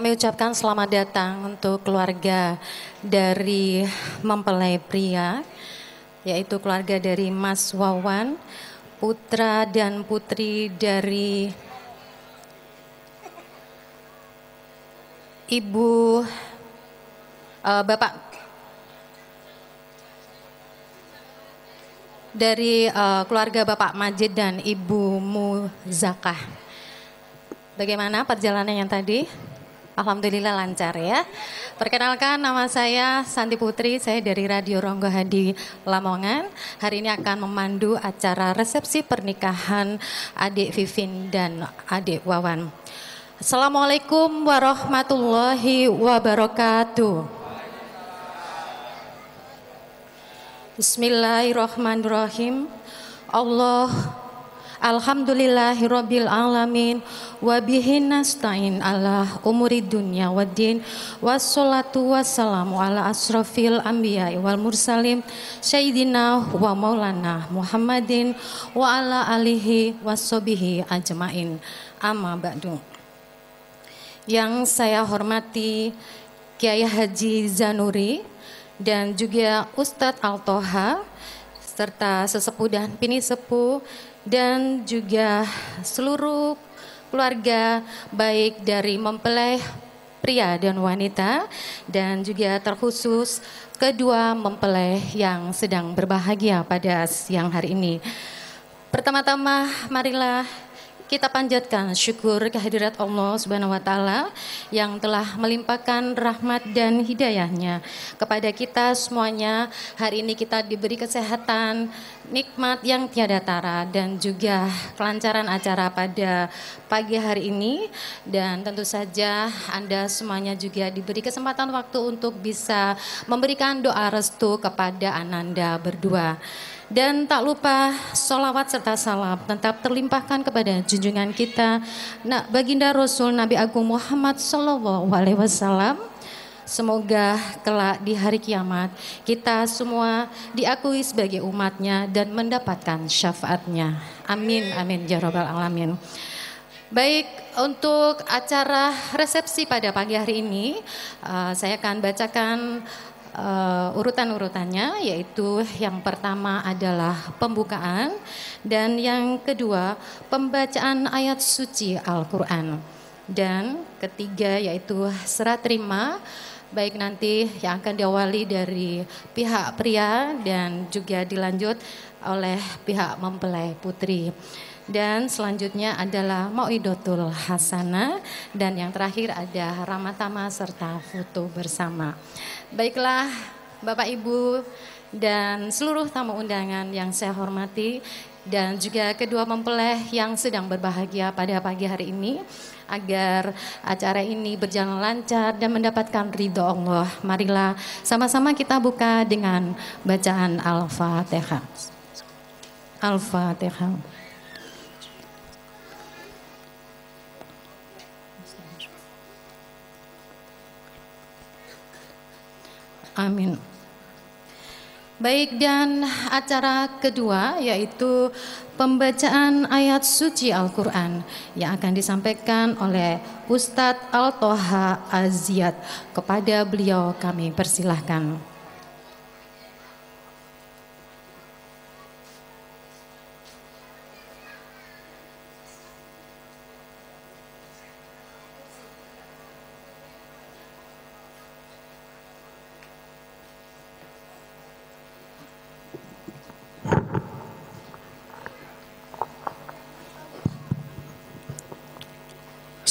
Kami ucapkan selamat datang untuk keluarga dari mempelai pria, yaitu keluarga dari Mas Wawan, putra dan putri dari Ibu uh, Bapak dari uh, keluarga Bapak Majid dan Ibu Muzakah. Bagaimana perjalanan yang tadi? Alhamdulillah lancar ya. Perkenalkan nama saya Santi Putri, saya dari Radio Ronggo Hadi Lamongan. Hari ini akan memandu acara resepsi pernikahan adik Vivin dan adik Wawan. Assalamualaikum warahmatullahi wabarakatuh. Bismillahirrahmanirrahim. Allah Alhamdulillahirabbil alamin. Wa bihi nasta'in ala umuri dunya waddin wassalatu wassalamu ala asrafil anbiya wal mursalin. Sayyidina wa maulana Muhammadin wa ala alihi washabihi ajmain. Amma ba'du. Yang saya hormati Kiai Haji Zanuri dan juga Ustadz Altoha serta sesepuh dan pini sepuh dan juga seluruh keluarga baik dari mempelai pria dan wanita dan juga terkhusus kedua mempelai yang sedang berbahagia pada siang hari ini. Pertama-tama marilah kita panjatkan syukur kehadirat Allah Subhanahu wa taala yang telah melimpahkan rahmat dan hidayahnya kepada kita semuanya. Hari ini kita diberi kesehatan, nikmat yang tiada tara dan juga kelancaran acara pada pagi hari ini dan tentu saja Anda semuanya juga diberi kesempatan waktu untuk bisa memberikan doa restu kepada Ananda berdua. Dan tak lupa solawat serta salam tetap terlimpahkan kepada junjungan kita, nak baginda Rasul Nabi Agung Muhammad Sallallahu Alaihi Wasallam. Semoga kelak di hari kiamat kita semua diakui sebagai umatnya dan mendapatkan syafaatnya. Amin, amin, ya robbal alamin. Baik, untuk acara resepsi pada pagi hari ini, uh, saya akan bacakan uh, urutan-urutannya yaitu yang pertama adalah pembukaan dan yang kedua pembacaan ayat suci Al-Qur'an. Dan ketiga yaitu serah terima baik nanti yang akan diawali dari pihak pria dan juga dilanjut oleh pihak mempelai putri. Dan selanjutnya adalah Mauidotul Hasana dan yang terakhir ada Ramatama serta foto bersama. Baiklah Bapak Ibu dan seluruh tamu undangan yang saya hormati dan juga kedua mempelai yang sedang berbahagia pada pagi hari ini agar acara ini berjalan lancar dan mendapatkan ridho Allah. Marilah sama-sama kita buka dengan bacaan Al-Fatihah. Al-Fatihah. Amin. Baik dan acara kedua yaitu pembacaan ayat suci Al-Quran yang akan disampaikan oleh Ustadz Al-Toha Aziat. Kepada beliau kami persilahkan.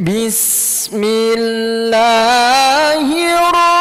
بسم الله الرحمن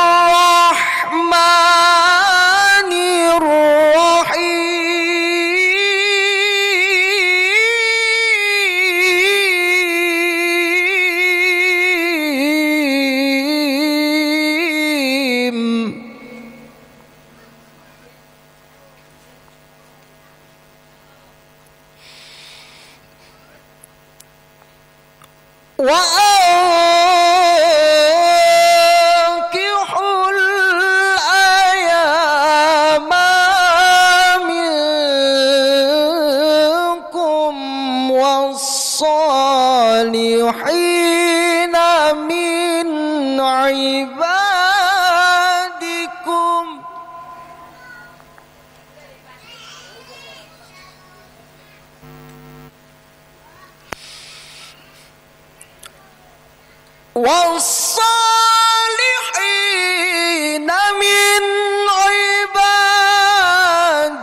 والصالحين من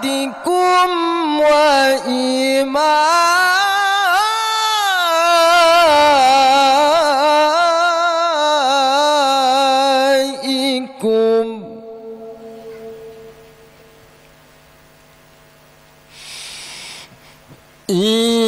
عبادكم وإمائكم إن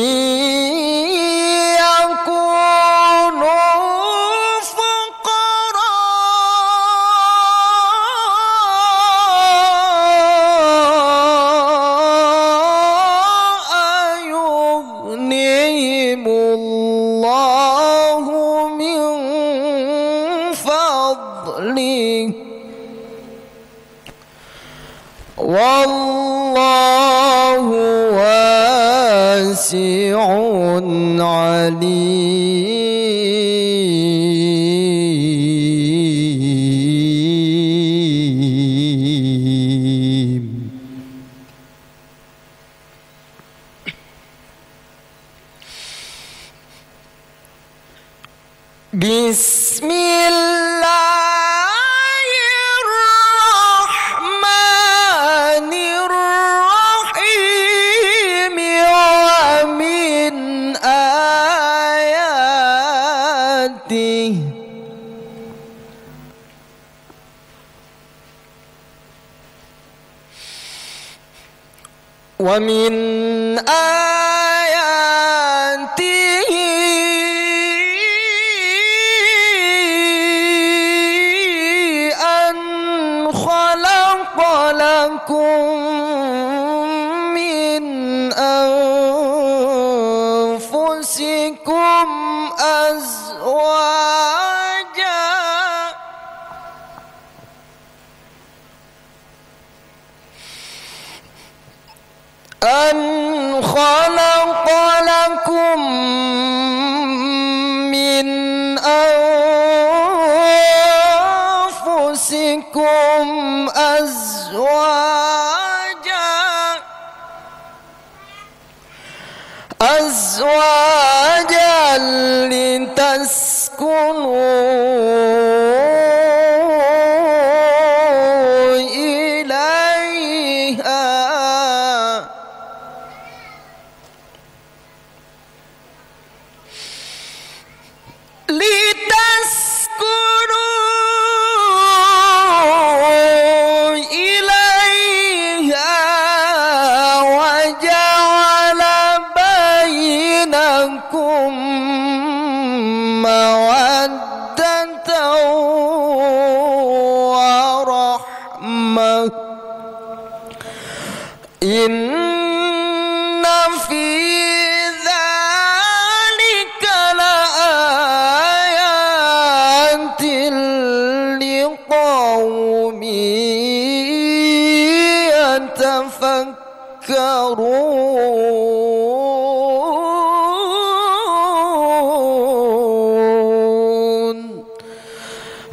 ومن آه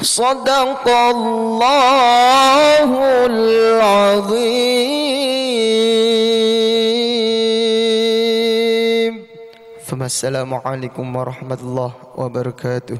صدق الله العظيم. فما السلام عليكم ورحمة الله وبركاته.